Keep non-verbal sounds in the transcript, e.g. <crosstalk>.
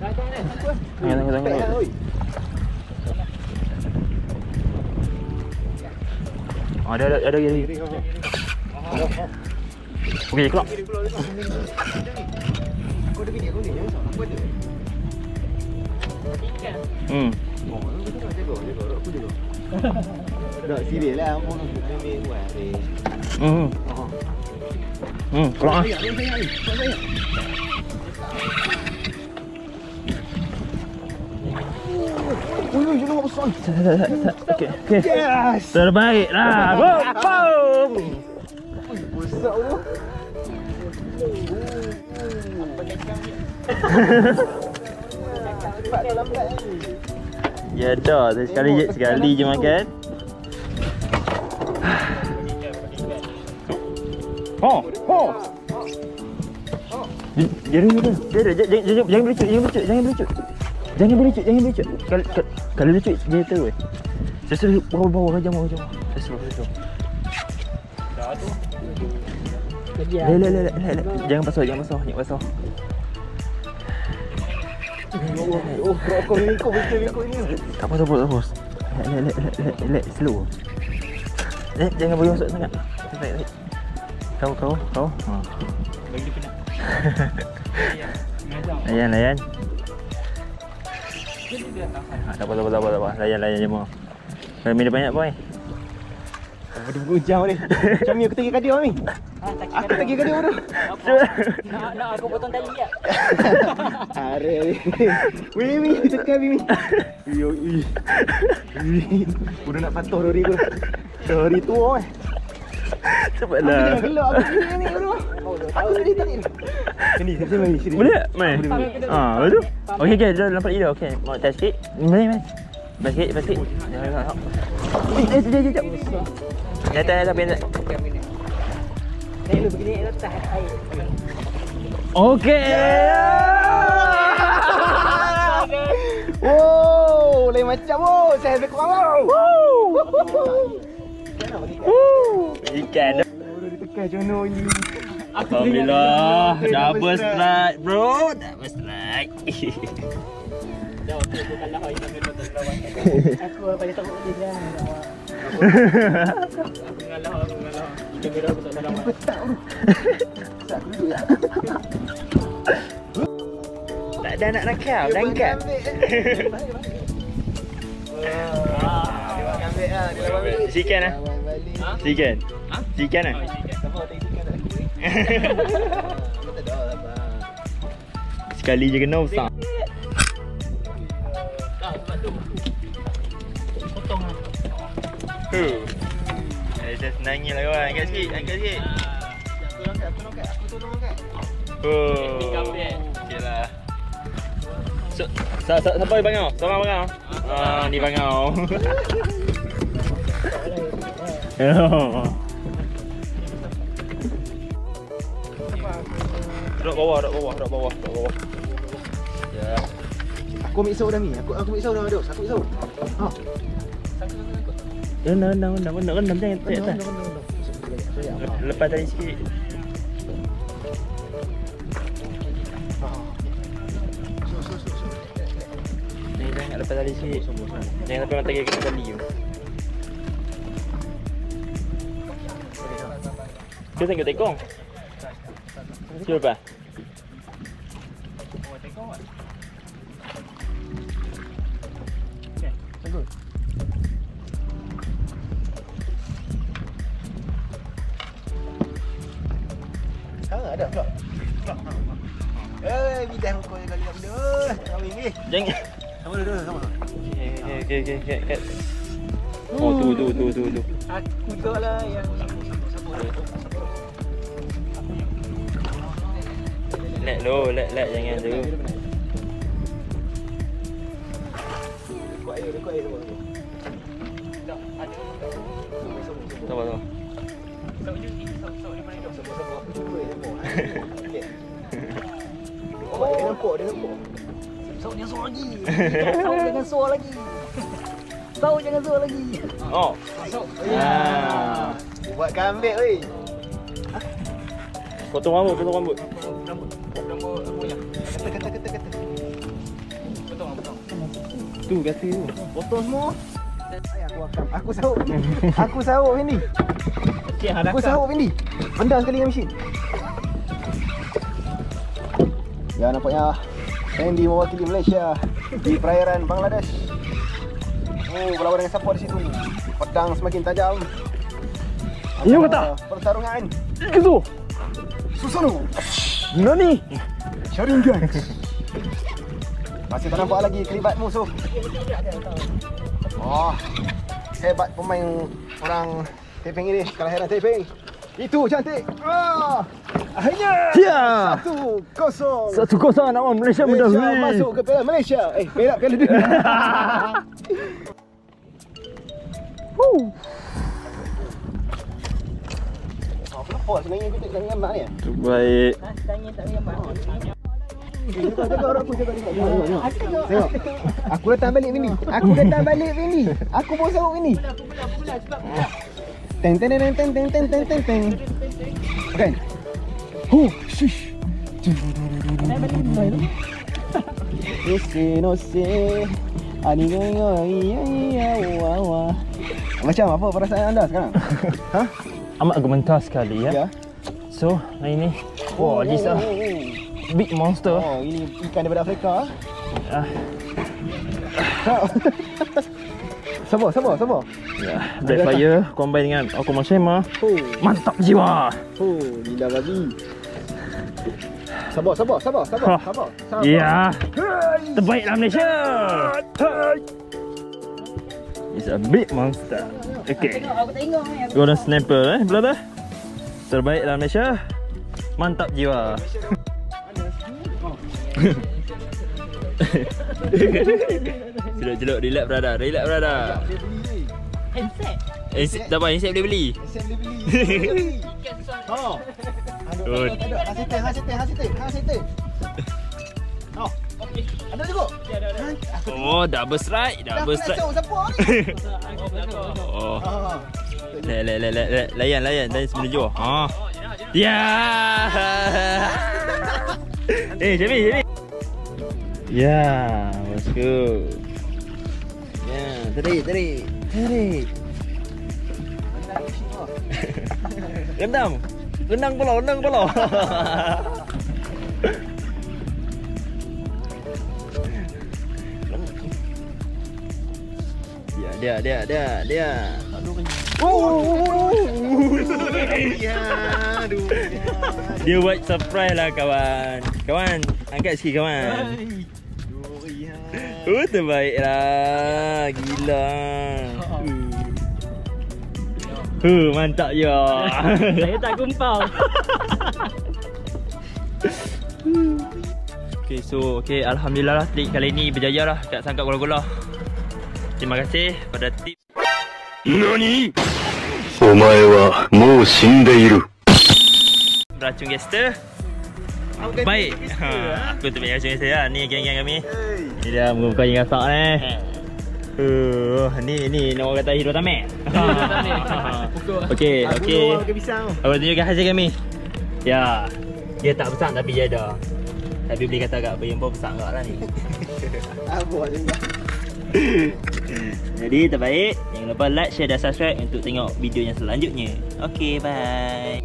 Tengok, tengok, tengok. Oh, ada, ada, ada, ada. Okey, keluar. Kau ada minyak kau ni? Apa ada? Hmm. Oh, kau tengok jaga, jaga. Aku jaga. Tak serius lah. Aku nak ambil buat. Hmm. Hmm, keluar. ah. Ui, ui, jangan tak, tak, tak. Okey, okey. Yes! Terbaik lah. Boom, boom. Besar tu. Dah. Ya dah, sekali je sekali je makan. Oh, oh. Dia dia dia. Dia dia jangan jangan jangan berlucut, jangan berlucut, jangan berlucut. Jangan berlucut, jangan berlucut. Kalau kalau- lucut dia terus. Saya suruh bawah-bawah aja mau aja. Saya suruh saya suruh. Le le le le le. Jangan pasal, jangan pasal, jangan pasal. Oh, kau ni kau betul ikut ni. Tak apa, tak apa, tak apa. Let, let, let, let, let, let, slow. Eh, jangan bagi masuk sangat. Baik, baik. Kau, kau, kau. Ha. Bagi dia penat. <laughs> Layan, layan. Ha, tak apa, tak apa, tak apa, tak apa. Layan, layan je mau. Kau minum banyak, boy. Ada bergujau ni. Macam ni aku tagih kadio ni. Aku tagih kadio tu. Nak nak aku potong tali ya. <laughs> Are. Wih, wih, tekan wih. Yo, wih. Wih. Udah nak patuh Rory tu. Rory tua eh. Aku Cepatlah. jangan gelap aku sini ni tu. Aku tadi tadi. Sini, sini mari sini. Boleh tak? Mai? Ha, betul. Okey, okey. Dah nampak dia. Okey. Mau test sikit? Mari, mari. Bas sikit, bas sikit. Eh, eh, sekejap, sekejap. Nyata, nyata, nyata. Naik lu begini letak air. Okey. <laughs> Oh, lain macam oh. Saya lebih kurang oh. Ikan dah. Udah ditekan macam mana ni. Alhamdulillah. Double strike, bro. Double strike. Aku dia. Aku ngalah aku ngalah. Aku tak salah. Petak tu. Tak dulu. Tak ada nak nakal, dangkat. Ah, dia nak ambil ah, dia nak ambil. Sikan ah. Lawan balik. Sikan. Ha? Sikan ah. Siapa Sekali je kena besar. Potong lah. Huh. Eh, saya senangnya lah kawan. Angkat sikit, angkat sikit. Aku angkat, aku angkat, aku tolong angkat. Oh. Tinggal <laughs> ambil. Okey lah. So, sa, sa, siapa yang bangau? Yang bangau? Ah, ni bangau. <laughs> Duduk bawah, duduk bawah, duduk bawah, duduk bawah. Ya. Aku ambil saus dah ni. Aku aku ambil saus dah adus. Aku ambil saus. Ha. Rendam, rendam, rendam, rendam, rendam, jangan tak atas. Sorry, apa? Lepas tadi sikit. Ni jangan lepas tadi sikit. Jangan sampai orang tagih kita tu. Kita tengok tekong. Cuba lepas. Sekarang ada pula. Eh, bidah muka dia kali benda. Kawin ni. Jangan. Sama dulu, sama. Okey, okey, okey, okey, okey. Oh, tu, tu, tu, tu, tu. Aku tu lah yang Let lo, let, let, jangan tu. Air, kuat air semua. Sabar, sabar. Sama-sama aku cuba semua. Okey. Oh, dia nampak, dia nampak. Saut jangan suar lagi. Saut jangan suar lagi. Saut jangan suar lagi. Oh. Saut. Ah. Buat kambing, weh. Potong rambut, potong rambut. Rambut. Kata, kata, kata, kata. Tu, kata tu. Potong semua. Ay, aku akam. Aku sahut. Aku sahut Fendi. Okey, Aku sahut Fendi. Benda sekali dengan mesin. Ya, nampaknya Fendi mewakili Malaysia di perairan Bangladesh. Oh, berlawan dengan siapa di situ? Pedang semakin tajam. Ya, Antara Pertarungan. Itu. Susuno. Nani? Sharingan. Masih tak nampak lagi kelibat musuh. Oh, hebat pemain orang Taiping ini. Kelahiran Taiping. Itu cantik. Ah, akhirnya. Ya. Satu kosong. Satu kosong nama Malaysia Malaysia mendahului. masuk ke Piala Malaysia. Eh, Piala Piala Dunia. Oh, kenapa sebenarnya kita tengah gambar ni? Terbaik. Tanya tak mak. Tengok, tengok orang aku, tengok, tengok, tengok, tengok. Tengok. Aku datang balik Vini. Aku datang balik Vini. Aku pun sahut Vini. Teng teng teng teng teng teng teng teng teng. Kan? Huh, shish. Ese no se. Ani ngoyo iya iya wa wa. Macam apa perasaan anda sekarang? <laughs> Ha? Amat gementar sekali ya. Ya. So, hari ni Wah, this oh, ah oh, big monster. oh. ini ikan daripada Afrika. Ah, Sabar, sabar, sabar. ya, Black Fire combine dengan Akuma Shema. Oh. Mantap jiwa. Oh, gila babi. Sabar, sabar, sabar, sabar, Ha. sabar. sabar. Ya. Terbaik dalam Malaysia. It's a big monster. Okay. Aku tengok ni. Golden Sniper eh, brother. Terbaik dalam Malaysia. Mantap jiwa. Celuk celuk relax brada, relax brada. Handset. Handset dah buat handset boleh beli. Handset boleh beli. Ha. Aduh, aduh, aduh. Ha sete, ha sete, ha sete. Ha Okey. Ada cukup? Ya, ada, ada. Oh, double strike, double strike. Dah siapa ni? Oh. Le le le le le layan layan dan sebelum jual. Ha. Ya. <laughs> Eh, jadi jadi. Jami. Ya, bosku. Ya, tarik, tarik. Tarik. <laughs> Rendam. Rendang pula, rendang pula. <laughs> dia, dia, dia, dia, dia. Oh. Ya. Dia buat surprise lah kawan. Kawan, angkat sikit kawan. Ya. Oh, terbaik lah. Gila. Huh, mantap je. Saya tak kumpau. okay, so okay, alhamdulillah lah trik kali ni berjaya lah kat sangkap gola-gola. Terima kasih pada tip 何お前はもう死んでいる。 beracun gangster. Baik. Ha, aku tu beracun gangster lah. Ni geng-geng kami. Ni dia muka yang gasak ni. Uh, ni ni nak orang kata hero tamek. <laughs> Okey, Aku <laughs> okey. luar ke pisang. Apa tunjukkan hasil kami? Ya. Dia tak besar tapi dia ada. Tapi boleh kata agak bayang pun besar agak lah ni. Apa juga. <laughs> Jadi terbaik. Jangan lupa like, share dan subscribe untuk tengok video yang selanjutnya. Okay, bye.